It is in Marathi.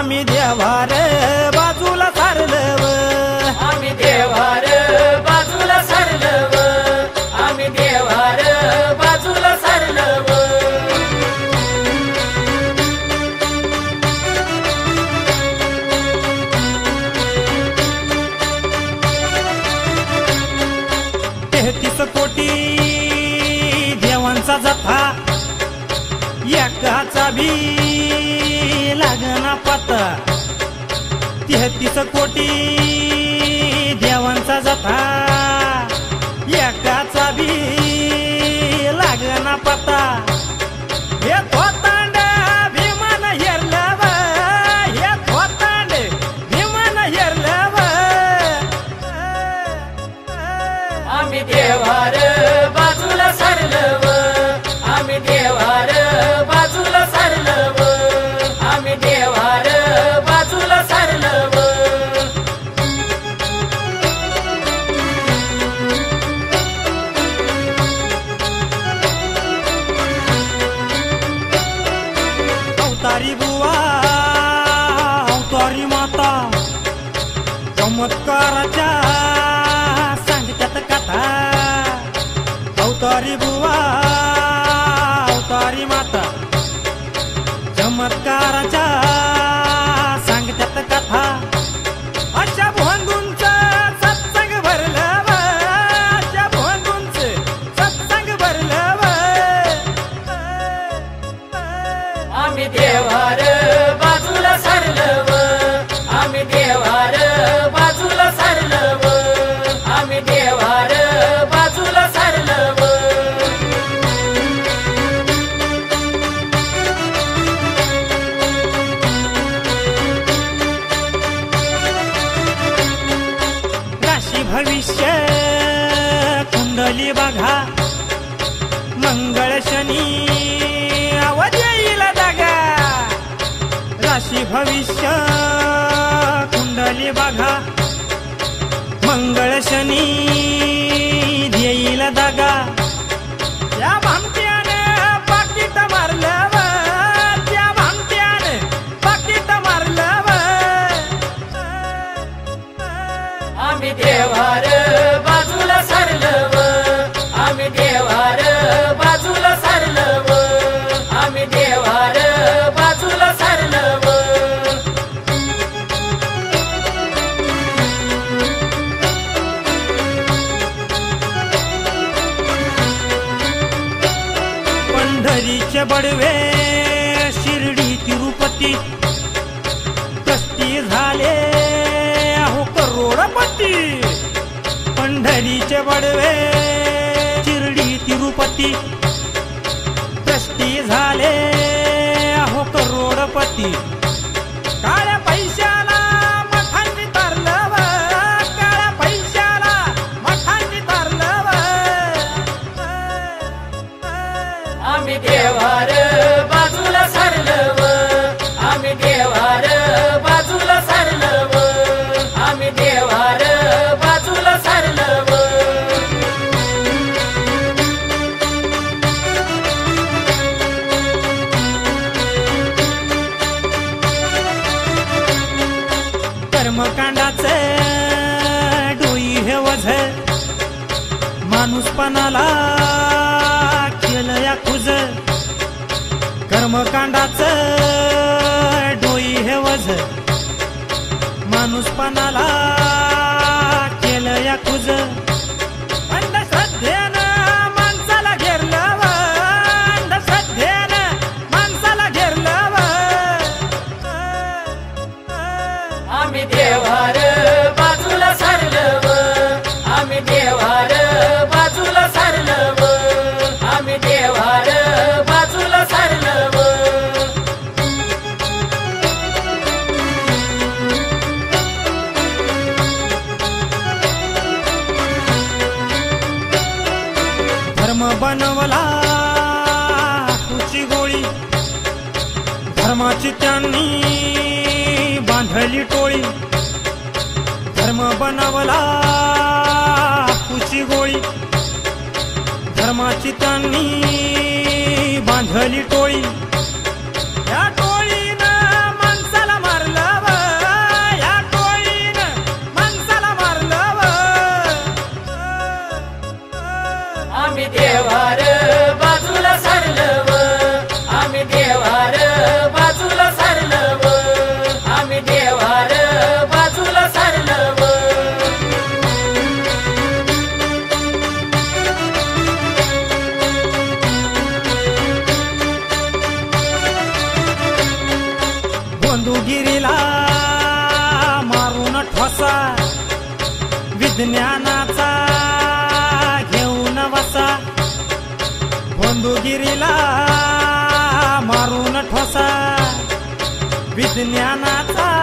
आम्ही देवार बाजूला सारलव. आम्ही देवार बाजूला सरलव. आम्ही देवार बाजूला सरलव. तेहतीस कोटी देवांचा जथा एकाचा भी लागना पत्ता तेहतीस कोटी देवांचा जथा. एकाचा भी लागना पता. हे थोतांड भीमान हेरलव हे थोतांड भीमान हेरलव आम्ही देवार आता चमत्काराच्या सांगतात कथा अवतारी बुवा अवतारी माता चमत्काराच्या सांगतात कथा अशा भोंदूंच सत्संग भरलं व. अशा भोंदूंच सत्संग भरलं व. आम्ही देवार मंगळ शनी आवाज येईल दागा राशी भविष्य कुंडली बघा मंगळ शनी पंढरीचे बडवे शिर्डी तिरुपती. कष्टी झाले अहो करोडपती. पंढरीचे बडवे शिर्डी तिरुपती. कष्टी झाले अहो करोडपती. माणूसपणाला केलं या खुज कर्मकांडाचं डोई हे वझ माणूसपणाला केलं या खुज धर्म बनवला. तुझी गोळी धर्माची त्यांनी बांधली टोळी. धर्म बनवला. तुझी गोळी धर्माची त्यांनी बांधली टोळी. गिरीला मारून ठसा विज्ञानाचा घेऊन वसा. बंधुगिरीला मारून ठसा विज्ञानाचा